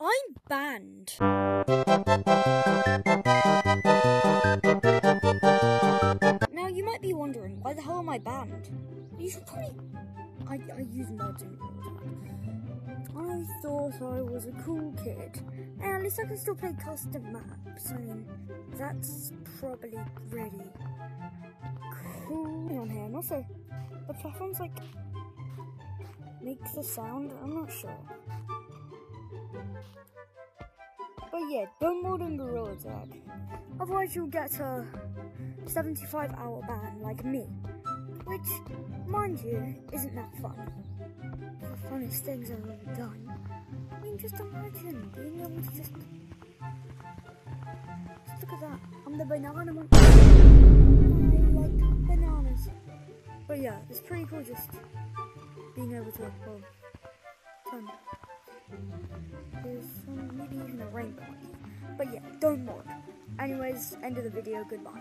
I'm banned. Now you might be wondering, why the hell am I banned? You should probably. I, I use mods in I thought I was a cool kid. And at least I can still play custom maps. I mean, that's probably really cool on here. And also, the platforms like make the sound. I'm not sure. But yeah, don't more than Gorilla Tag. Otherwise, you'll get a 75 hour ban like me. Which, mind you, isn't that fun. The funniest things I've ever done. I mean, just imagine being able to just. Just look at that. I'm the banana man. I like bananas. But yeah, it's pretty cool just being able to. Well, some, maybe even a rainbow. But yeah, don't mod. Anyways, end of the video. Goodbye.